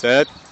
certo?